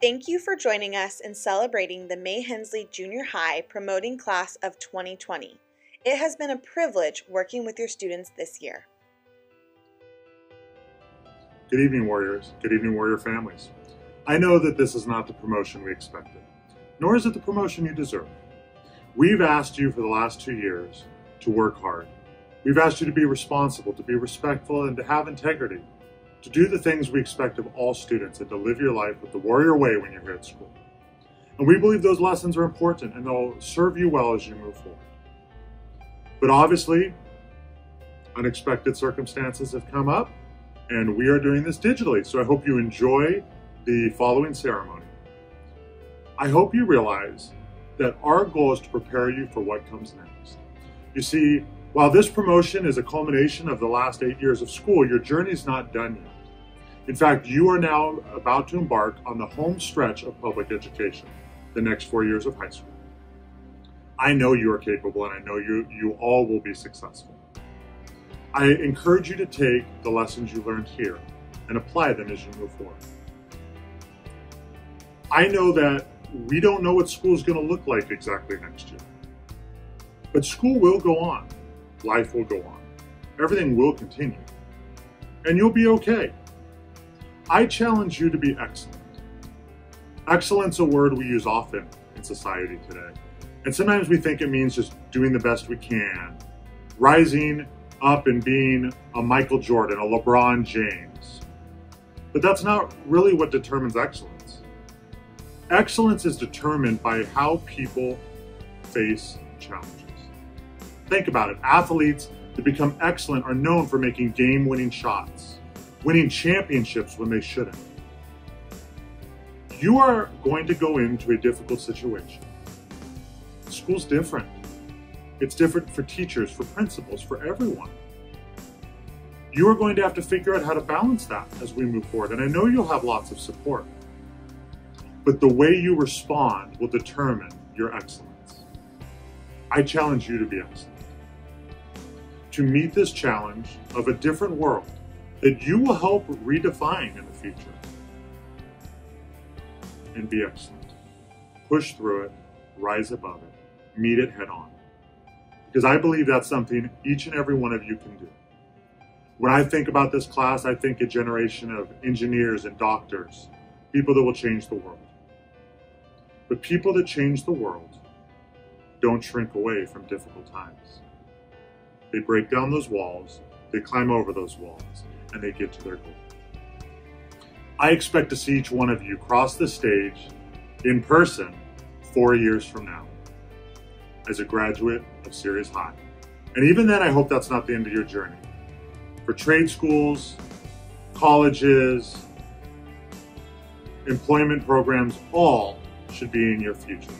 Thank you for joining us in celebrating the Mae Hensley Junior High Promoting Class of 2020. It has been a privilege working with your students this year. Good evening, Warriors. Good evening, Warrior families. I know that this is not the promotion we expected, nor is it the promotion you deserve. We've asked you for the last two years to work hard. We've asked you to be responsible, to be respectful, and to have integrity to do the things we expect of all students and to live your life with the warrior way when you're here at school. And we believe those lessons are important and they'll serve you well as you move forward. But obviously, unexpected circumstances have come up and we are doing this digitally. So I hope you enjoy the following ceremony. I hope you realize that our goal is to prepare you for what comes next. You see, while this promotion is a culmination of the last eight years of school, your journey is not done yet. In fact, you are now about to embark on the home stretch of public education, the next four years of high school. I know you are capable and I know you, you all will be successful. I encourage you to take the lessons you learned here and apply them as you move forward. I know that we don't know what school is going to look like exactly next year, but school will go on life will go on. Everything will continue. And you'll be okay. I challenge you to be excellent. Excellence a word we use often in society today. And sometimes we think it means just doing the best we can, rising up and being a Michael Jordan, a LeBron James. But that's not really what determines excellence. Excellence is determined by how people face challenges. Think about it. Athletes that become excellent are known for making game winning shots, winning championships when they shouldn't. You are going to go into a difficult situation. School's different. It's different for teachers, for principals, for everyone. You are going to have to figure out how to balance that as we move forward. And I know you'll have lots of support. But the way you respond will determine your excellence. I challenge you to be excellent to meet this challenge of a different world that you will help redefine in the future. And be excellent. Push through it, rise above it, meet it head on. Because I believe that's something each and every one of you can do. When I think about this class, I think a generation of engineers and doctors, people that will change the world. But people that change the world don't shrink away from difficult times. They break down those walls, they climb over those walls, and they get to their goal. I expect to see each one of you cross the stage in person four years from now as a graduate of Ceres High. And even then, I hope that's not the end of your journey. For trade schools, colleges, employment programs, all should be in your future.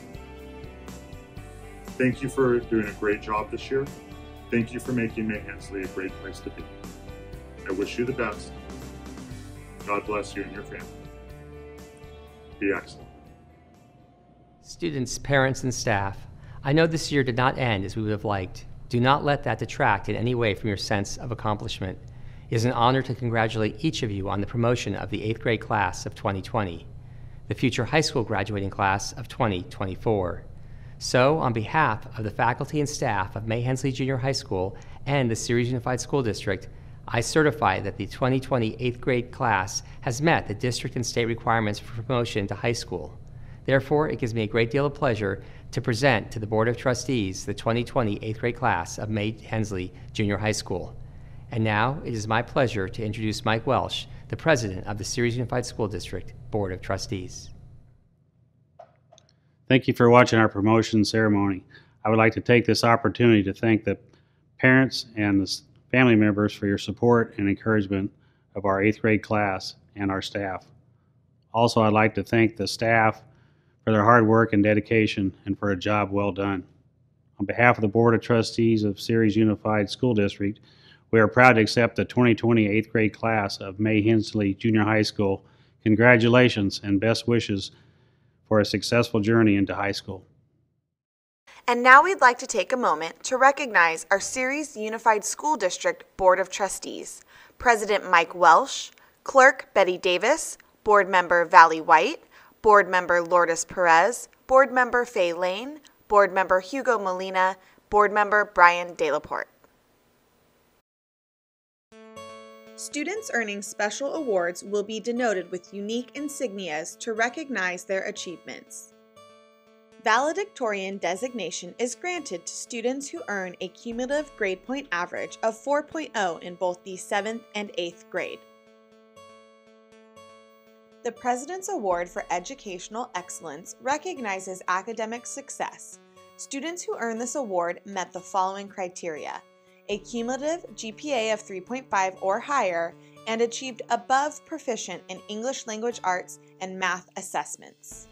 Thank you for doing a great job this year. Thank you for making Hensley a great place to be. I wish you the best. God bless you and your family. Be excellent. Students, parents, and staff, I know this year did not end as we would have liked. Do not let that detract in any way from your sense of accomplishment. It is an honor to congratulate each of you on the promotion of the eighth grade class of 2020, the future high school graduating class of 2024. So, on behalf of the faculty and staff of Mae Hensley Junior High School and the Ceres Unified School District, I certify that the 2020 eighth grade class has met the district and state requirements for promotion to high school. Therefore, it gives me a great deal of pleasure to present to the Board of Trustees the 2020 eighth grade class of Mae Hensley Junior High School. And now it is my pleasure to introduce Mike Welsh, the President of the Ceres Unified School District Board of Trustees. Thank you for watching our promotion ceremony. I would like to take this opportunity to thank the parents and the family members for your support and encouragement of our eighth grade class and our staff. Also, I'd like to thank the staff for their hard work and dedication and for a job well done. On behalf of the Board of Trustees of Ceres Unified School District, we are proud to accept the 2020 eighth grade class of Mae Hensley Junior High School. Congratulations and best wishes for a successful journey into high school. And now we'd like to take a moment to recognize our Ceres Unified School District Board of Trustees, President Mike Welsh, Clerk Betty Davis, Board Member Valley White, Board Member Lourdes Perez, Board Member Faye Lane, Board Member Hugo Molina, Board Member Brian Delaporte. Students earning special awards will be denoted with unique insignias to recognize their achievements. Valedictorian designation is granted to students who earn a cumulative grade point average of 4.0 in both the 7th and 8th grade. The President's Award for Educational Excellence recognizes academic success. Students who earn this award met the following criteria a cumulative GPA of 3.5 or higher, and achieved above proficient in English language arts and math assessments.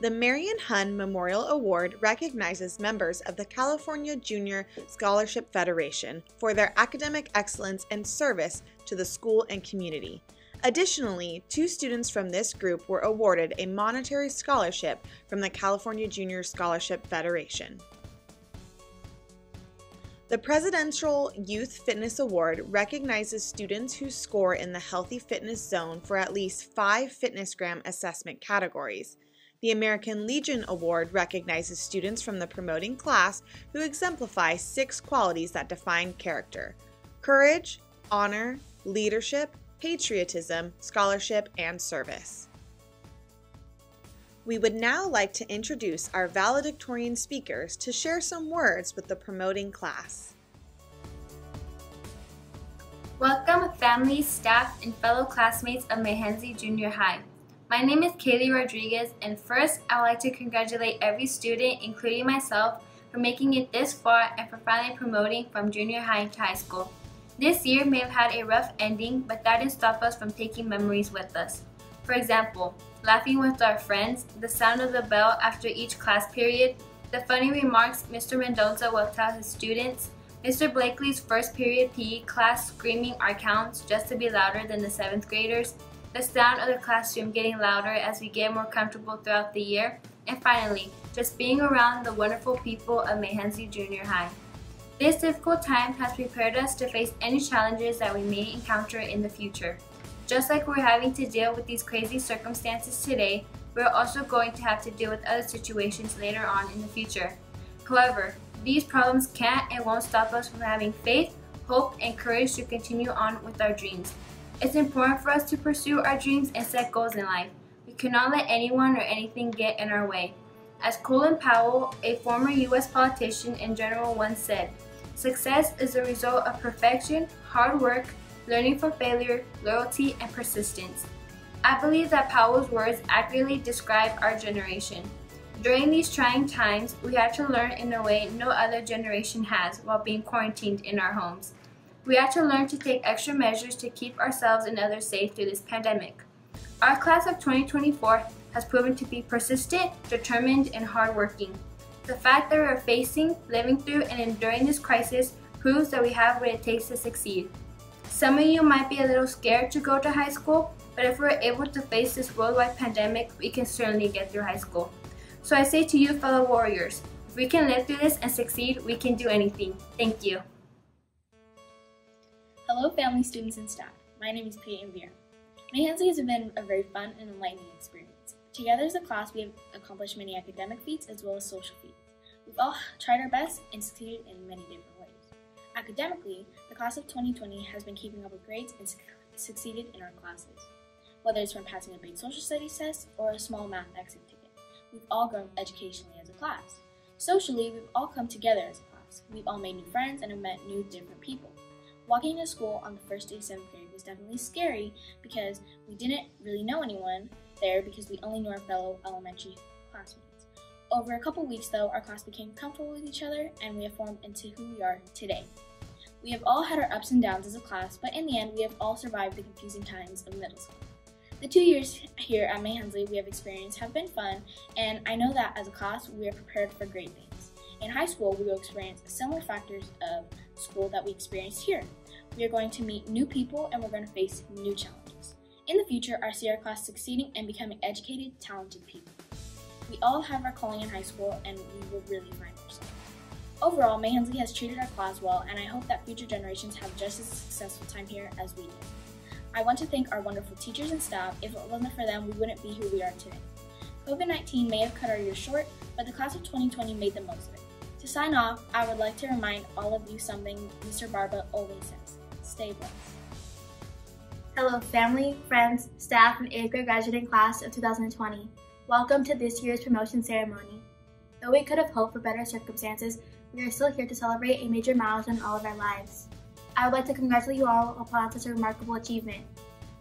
The Marion Hunn Memorial Award recognizes members of the California Junior Scholarship Federation for their academic excellence and service to the school and community. Additionally, two students from this group were awarded a monetary scholarship from the California Junior Scholarship Federation. The Presidential Youth Fitness Award recognizes students who score in the healthy fitness zone for at least five FitnessGram assessment categories. The American Legion Award recognizes students from the promoting class who exemplify six qualities that define character courage, honor, leadership, patriotism, scholarship, and service. We would now like to introduce our valedictorian speakers to share some words with the promoting class. Welcome, families, staff, and fellow classmates of Mae Hensley Junior High. My name is Kaylee Rodriguez, and first, I would like to congratulate every student, including myself, for making it this far and for finally promoting from junior high to high school. This year may have had a rough ending, but that didn't stop us from taking memories with us. For example, laughing with our friends, the sound of the bell after each class period, the funny remarks Mr. Mendoza will tell his students, Mr. Blakely's first period PE class screaming our counts just to be louder than the 7th graders, the sound of the classroom getting louder as we get more comfortable throughout the year, and finally, just being around the wonderful people of Mae Hensley Junior High. This difficult time has prepared us to face any challenges that we may encounter in the future. Just like we're having to deal with these crazy circumstances today, we're also going to have to deal with other situations later on in the future. However, these problems can't and won't stop us from having faith, hope, and courage to continue on with our dreams. It's important for us to pursue our dreams and set goals in life. We cannot let anyone or anything get in our way. As Colin Powell, a former U.S. politician and general, once said, success is the result of perfection, hard work, learning from failure, loyalty, and persistence. I believe that Powell's words accurately describe our generation. During these trying times, we had to learn in a way no other generation has while being quarantined in our homes. We had to learn to take extra measures to keep ourselves and others safe through this pandemic. Our class of 2024 has proven to be persistent, determined, and hardworking. The fact that we are facing, living through, and enduring this crisis proves that we have what it takes to succeed. Some of you might be a little scared to go to high school, but if we're able to face this worldwide pandemic, we can certainly get through high school. So I say to you, fellow warriors, if we can live through this and succeed, we can do anything. Thank you. Hello, family, students, and staff. My name is Peyton Veer. Mae Hensley has been a very fun and enlightening experience. Together as a class, we have accomplished many academic feats as well as social feats. We've all tried our best and succeeded in many different ways. Academically, the class of 2020 has been keeping up with grades and succeeded in our classes. Whether it's from passing a big social studies test or a small math exit ticket, we've all grown educationally as a class. Socially, we've all come together as a class. We've all made new friends and have met new different people. Walking to school on the first day of 7th grade was definitely scary because we didn't really know anyone there because we only knew our fellow elementary classmates. Over a couple weeks, though, our class became comfortable with each other and we have formed into who we are today. We have all had our ups and downs as a class, but in the end, we have all survived the confusing times of middle school. The two years here at Mae Hensley we have experienced have been fun, and I know that as a class, we are prepared for great things. In high school, we will experience similar factors of school that we experienced here. We are going to meet new people and we're going to face new challenges. In the future, our class succeeding and becoming educated, talented people. We all have our calling in high school and we will really find. Overall, Mae Hensley has treated our class well and I hope that future generations have just as successful time here as we did. I want to thank our wonderful teachers and staff. If it wasn't for them, we wouldn't be who we are today. COVID 19 may have cut our year short, but the class of 2020 made the most of it. To sign off, I would like to remind all of you something Mr. Barba always says stay blessed. Hello, family, friends, staff, and 8th grade graduating class of 2020. Welcome to this year's promotion ceremony. Though we could have hoped for better circumstances, we are still here to celebrate a major milestone in all of our lives. I would like to congratulate you all upon such a remarkable achievement.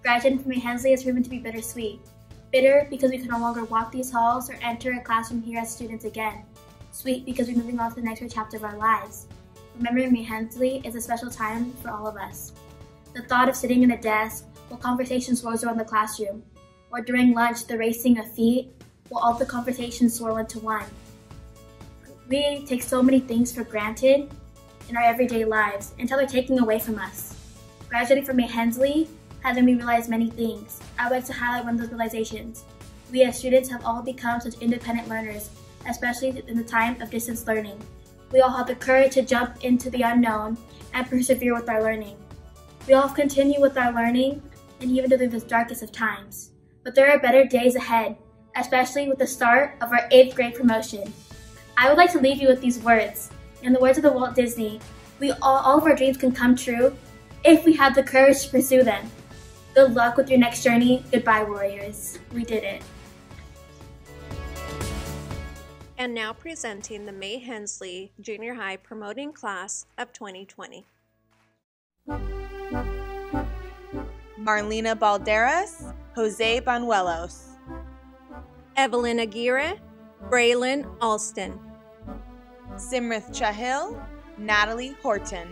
Graduating from Hensley has proven to be bittersweet. Bitter because we can no longer walk these halls or enter a classroom here as students again. Sweet because we're moving on to the next chapter of our lives. Remembering Mae Hensley is a special time for all of us. The thought of sitting in a desk while conversations swirls around the classroom, or during lunch the racing of feet while all the conversations swirl into one. We take so many things for granted in our everyday lives until they're taken away from us. Graduating from a Hensley has made me realize many things. I would like to highlight one of those realizations. We as students have all become such independent learners, especially in the time of distance learning. We all have the courage to jump into the unknown and persevere with our learning. We all continue with our learning and even through the darkest of times. But there are better days ahead, especially with the start of our 8th grade promotion. I would like to leave you with these words. In the words of the Walt Disney, we all, all of our dreams can come true if we have the courage to pursue them. Good luck with your next journey. Goodbye, Warriors. We did it. And now presenting the Mae Hensley Junior High Promoting Class of 2020. Marlena Balderas, Jose Banuelos. Evelyn Aguirre, Braylon Alston. Simrith Chahil, Natalie Horton.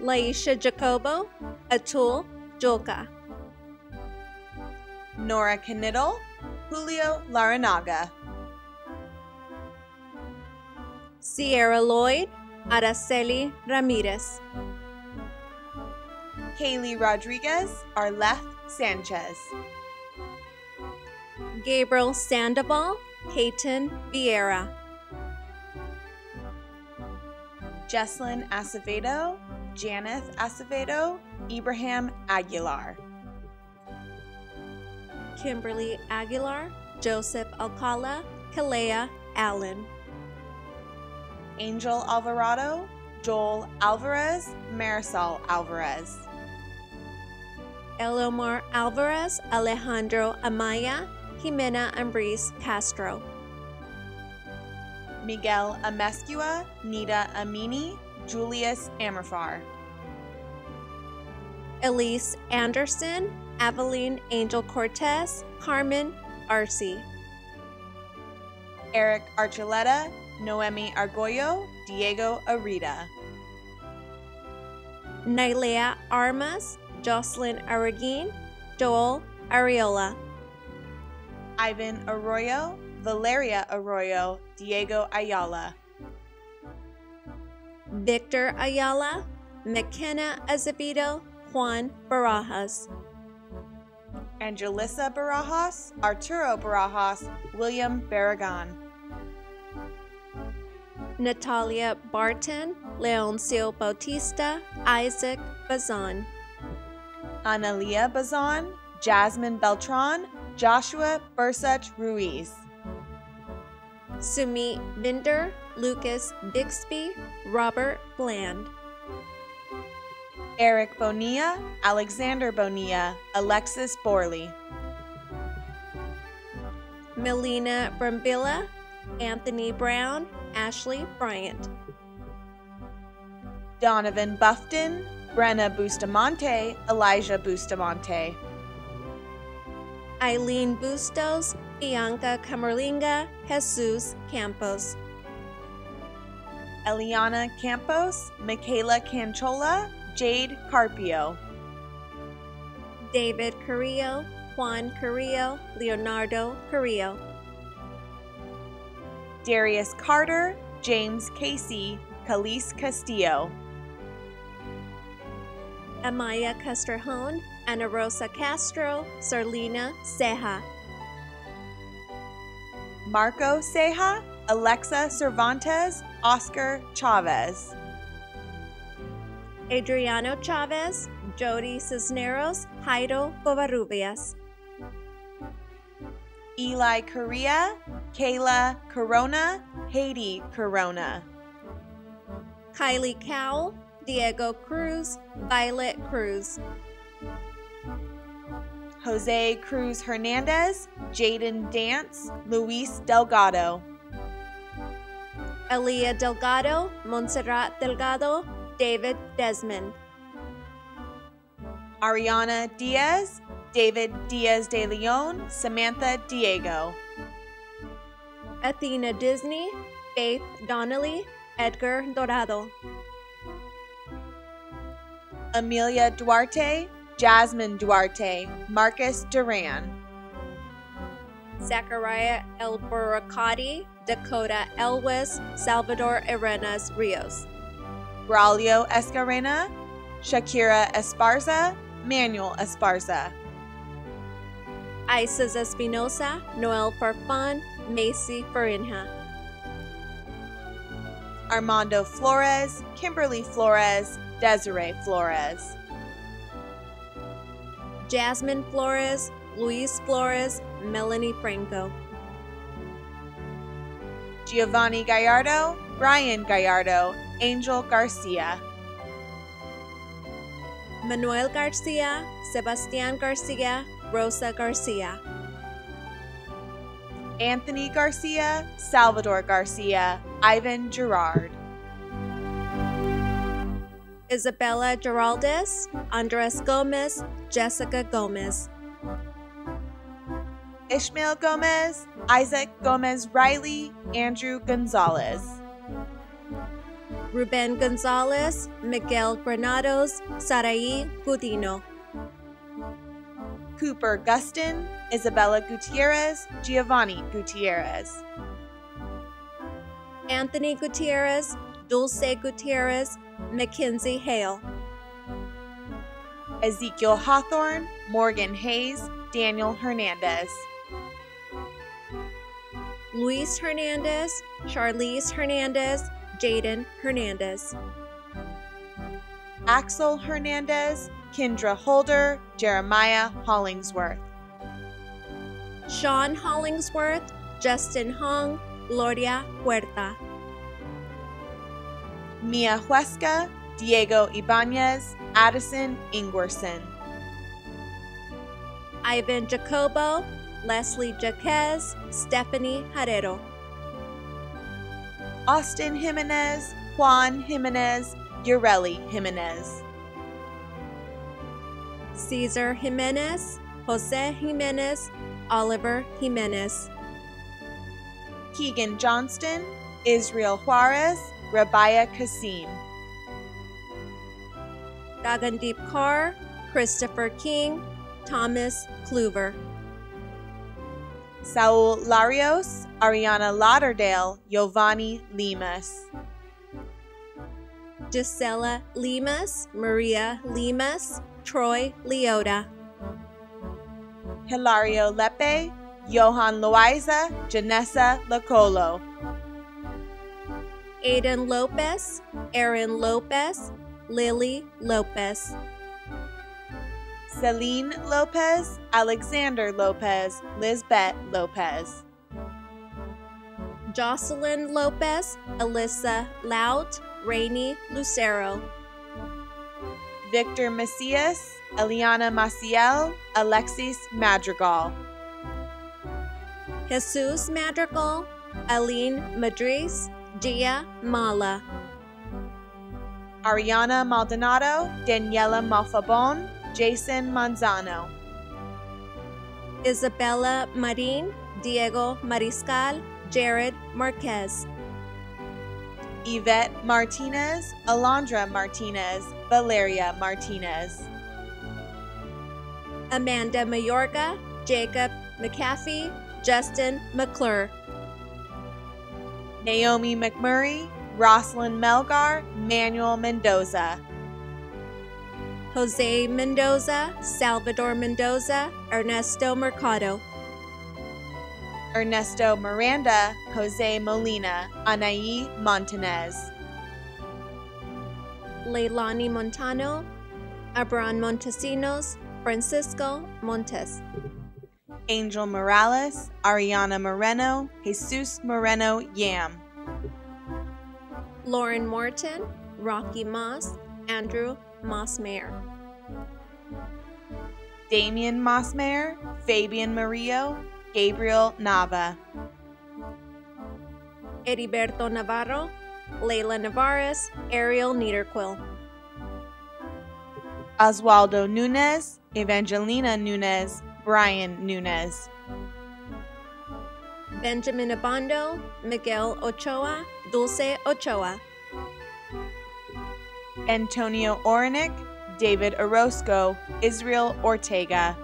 Laisha Jacobo, Atul Julka. Nora Knittel, Julio Laranaga. Sierra Lloyd, Araceli Ramirez. Kaylee Rodriguez, Arleth Sanchez. Gabriel Sandoval, Peyton Vieira. Jesslyn Acevedo, Janeth Acevedo, Ibrahim Aguilar. Kimberly Aguilar, Joseph Alcala, Kalea Allen. Angel Alvarado, Joel Alvarez, Marisol Alvarez. Elomar Alvarez, Alejandro Amaya, Jimena Ambris Castro. Miguel Amescua, Nita Amini, Julius Amorfar. Elise Anderson, Aveline Angel Cortez, Carmen Arce. Eric Archuleta, Noemi Argoyo, Diego Arita. Nailea Armas, Jocelyn Araguin, Joel Ariola. Ivan Arroyo, Valeria Arroyo, Diego Ayala. Victor Ayala, McKenna Azevedo, Juan Barajas. Angelissa Barajas, Arturo Barajas, William Barragan. Natalia Barton, Leoncio Bautista, Isaac Bazan. Analia Bazan, Jasmine Beltran, Joshua Bursach Ruiz. Sumit Binder, Lucas Bixby, Robert Bland. Eric Bonilla, Alexander Bonilla, Alexis Borley. Melina Brambilla, Anthony Brown, Ashley Bryant. Donovan Buffton, Brenna Bustamante, Elijah Bustamante. Eileen Bustos, Bianca Camerlinga, Jesus Campos. Eliana Campos, Michaela Canchola, Jade Carpio. David Carrillo, Juan Carrillo, Leonardo Carrillo. Darius Carter, James Casey, Calise Castillo. Amaya Castrejón, Ana Rosa Castro, Sarlina Ceja. Marco Ceja, Alexa Cervantes, Oscar Chavez. Adriano Chavez, Jody Cisneros, Jairo Covarrubias. Eli Correa, Kayla Corona, Haiti Corona. Kylie Cowell, Diego Cruz, Violet Cruz. Jose Cruz Hernandez, Jaden Dance, Luis Delgado. Elia Delgado, Montserrat Delgado, David Desmond. Ariana Diaz, David Diaz de Leon, Samantha Diego. Athena Disney, Faith Donnelly, Edgar Dorado. Amelia Duarte, Jasmine Duarte, Marcus Duran. Zachariah El Buracati, Dakota Elwes, Salvador Arenas Rios. Braulio Escarena, Shakira Esparza, Manuel Esparza. Isis Espinosa, Noel Farfan, Macy Farinha. Armando Flores, Kimberly Flores, Desiree Flores. Jasmine Flores, Luis Flores, Melanie Franco. Giovanni Gallardo, Brian Gallardo, Angel Garcia. Manuel Garcia, Sebastian Garcia, Rosa Garcia. Anthony Garcia, Salvador Garcia, Ivan Gerard. Isabella Geraldez, Andres Gomez, Jessica Gomez. Ishmael Gomez, Isaac Gomez Riley, Andrew Gonzalez. Ruben Gonzalez, Miguel Granados, Sarai Gudino. Cooper Gustin, Isabella Gutierrez, Giovanni Gutierrez. Anthony Gutierrez, Dulce Gutierrez, Mackenzie Hale. Ezekiel Hawthorne, Morgan Hayes, Daniel Hernandez. Luis Hernandez, Charlize Hernandez, Jaden Hernandez. Axel Hernandez, Kendra Holder, Jeremiah Hollingsworth. Sean Hollingsworth, Justin Hong, Gloria Huerta. Mia Huesca, Diego Ibanez, Addison Ingwerson. Ivan Jacobo, Leslie Jaquez, Stephanie Herrero. Austin Jimenez, Juan Jimenez, Yureli Jimenez. Cesar Jimenez, Jose Jimenez, Oliver Jimenez. Keegan Johnston, Israel Juarez, Rabia Kasim. Gagandeep Kaur, Christopher King, Thomas Kluver. Saul Larios, Ariana Lauderdale, Giovanni Limas. Gisela Limas, Maria Limas, Troy Leota. Hilario Lepe, Johan Loaiza, Janessa Lacolo. Aiden Lopez, Aaron Lopez, Lily Lopez. Celine Lopez, Alexander Lopez, Lizbeth Lopez. Jocelyn Lopez, Alyssa Lout, Rainey Lucero. Victor Macias, Eliana Maciel, Alexis Madrigal. Jesus Madrigal, Aline Madris, Gia Mala. Ariana Maldonado, Daniela Malfabon, Jason Manzano. Isabella Marin, Diego Mariscal, Jared Marquez. Yvette Martinez, Alondra Martinez, Valeria Martinez. Amanda Mayorga, Jacob McAfee, Justin McClure. Naomi McMurray, Rosalind Melgar, Manuel Mendoza. Jose Mendoza, Salvador Mendoza, Ernesto Mercado. Ernesto Miranda, Jose Molina, Anaí Montanez. Leilani Montano, Abraham Montesinos, Francisco Montes. Angel Morales, Ariana Moreno, Jesus Moreno Yam. Lauren Morton, Rocky Moss, Andrew Mossmayer. Damian Mossmayer, Fabian Murillo, Gabriel Nava. Heriberto Navarro, Layla Navarez, Ariel Niederquill. Oswaldo Nunez, Evangelina Nunez, Brian Nunez. Benjamin Abondo, Miguel Ochoa, Dulce Ochoa. Antonio Orenick, David Orozco, Israel Ortega.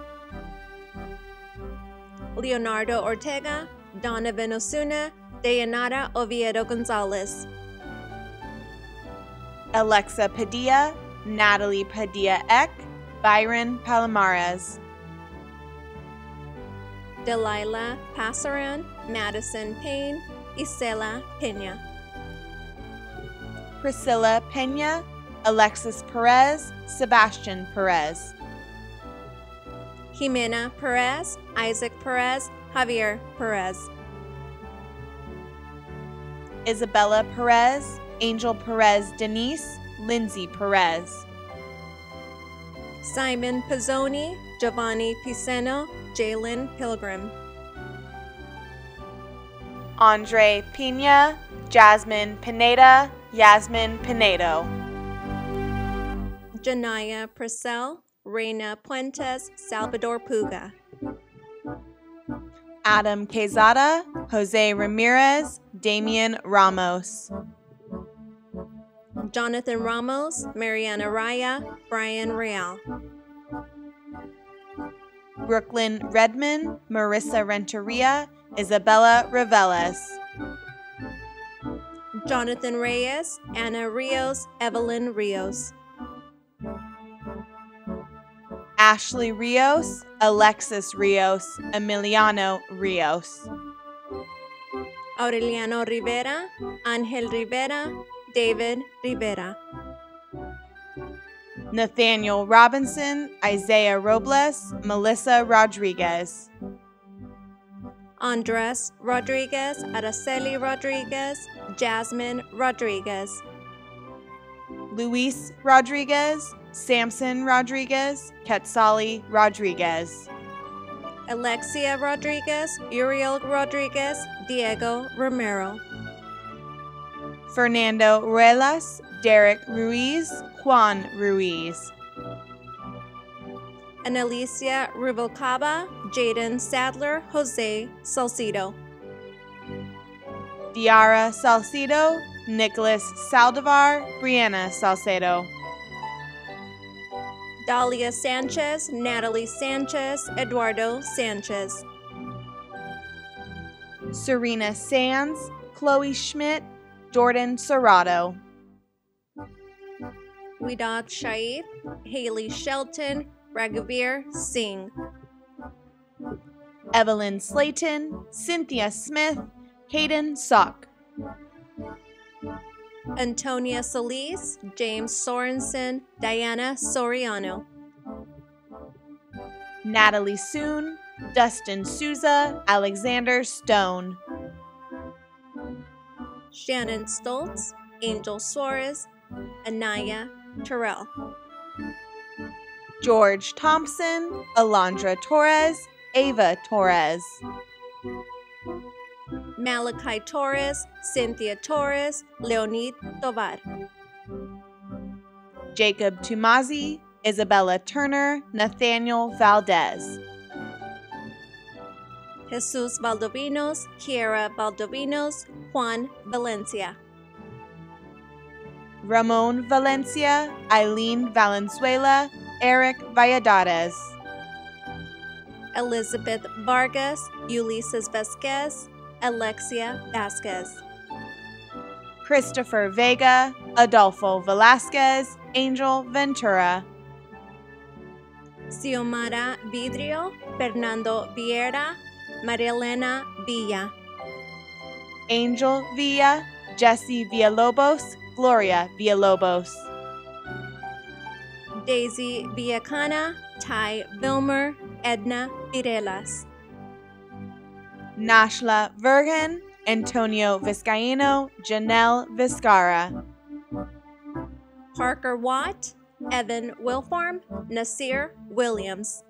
Leonardo Ortega, Donovan Osuna, Dayanara Oviedo Gonzalez. Alexa Padilla, Natalie Padilla Eck, Byron Palomares. Delilah Passaran, Madison Payne, Isela Pena. Priscilla Pena, Alexis Perez, Sebastian Perez. Jimena Perez, Isaac Perez, Javier Perez. Isabella Perez, Angel Perez Denise, Lindsay Perez. Simon Pizzoni, Giovanni Piceno, Jalen Pilgrim. Andre Pina, Jasmine Pineda, Yasmin Pinedo. Janaya Purcell, Reina Puentes, Salvador Puga. Adam Quezada, Jose Ramirez, Damian Ramos. Jonathan Ramos, Mariana Raya, Brian Real. Brooklyn Redman, Marissa Renteria, Isabella Reveles. Jonathan Reyes, Anna Rios, Evelyn Rios. Ashley Rios, Alexis Rios, Emiliano Rios. Aureliano Rivera, Angel Rivera, David Rivera. Nathaniel Robinson, Isaiah Robles, Melissa Rodriguez. Andres Rodriguez, Araceli Rodriguez, Jasmine Rodriguez. Luis Rodriguez, Samson Rodriguez, Quetzali Rodriguez. Alexia Rodriguez, Uriel Rodriguez, Diego Romero. Fernando Ruelas, Derek Ruiz, Juan Ruiz. Analicia Rubalcaba, Jaden Sadler, Jose Salcido. Diara Salcido, Nicholas Saldivar, Brianna Salcedo. Dalia Sanchez, Natalie Sanchez, Eduardo Sanchez. Serena Sands, Chloe Schmidt, Jordan Serrato. Widat Shaid, Haley Shelton, Raghavir Singh. Evelyn Slayton, Cynthia Smith, Caden Sock. Antonia Solis, James Sorensen, Diana Soriano. Natalie Soon, Dustin Souza, Alexander Stone. Shannon Stoltz, Angel Suarez, Anaya Terrell. George Thompson, Alondra Torres, Ava Torres. Malachi Torres, Cynthia Torres, Leonid Tovar. Jacob Tumazi, Isabella Turner, Nathaniel Valdez. Jesus Valdovinos, Kiera Valdovinos, Juan Valencia. Ramon Valencia, Eileen Valenzuela, Eric Valladares. Elizabeth Vargas, Ulysses Vasquez, Alexia Vasquez. Christopher Vega, Adolfo Velasquez, Angel Ventura. Xiomara Vidrio, Fernando Vieira, Maria Elena Villa. Angel Villa, Jesse Villalobos, Gloria Villalobos. Daisy Villacana, Ty Vilmer, Edna Virelas. Nashla Vergan, Antonio Vizcaino, Janelle Viscara. Parker Watt, Evan Wilfarm, Nasir Williams.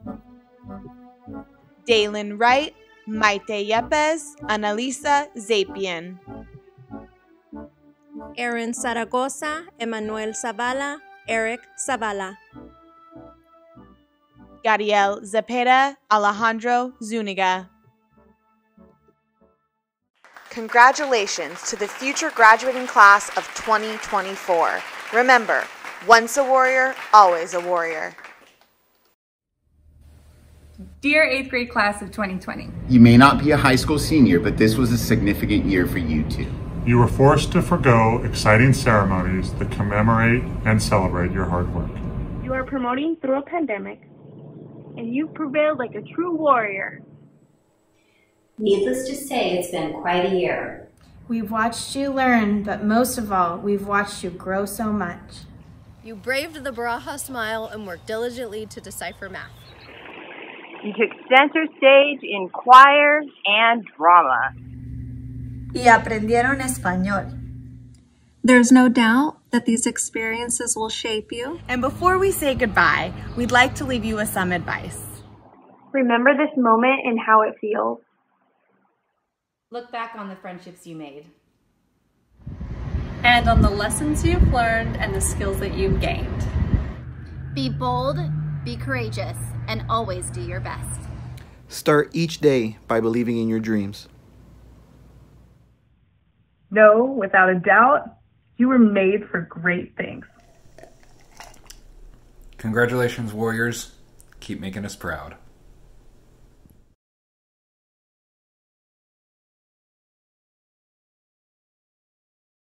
Dalen Wright, Maite Yepes, Annalisa Zapian. Aaron Zaragoza, Emmanuel Zavala, Eric Zavala. Gadiel Zepeda, Alejandro Zuniga. Congratulations to the future graduating class of 2024. Remember, once a warrior, always a warrior. Dear 8th grade class of 2020, You may not be a high school senior, but this was a significant year for you too. You were forced to forego exciting ceremonies that commemorate and celebrate your hard work. You are promoting through a pandemic, and you prevailed like a true warrior. Needless to say, it's been quite a year. We've watched you learn, but most of all, we've watched you grow so much. You braved the Baraja smile and worked diligently to decipher math. You took center stage in choir and drama. Y aprendieron español. There's no doubt that these experiences will shape you. And before we say goodbye, we'd like to leave you with some advice. Remember this moment and how it feels. Look back on the friendships you made. And on the lessons you've learned and the skills that you've gained. Be bold, be courageous, and always do your best. Start each day by believing in your dreams. No, without a doubt, you were made for great things. Congratulations, Warriors. Keep making us proud.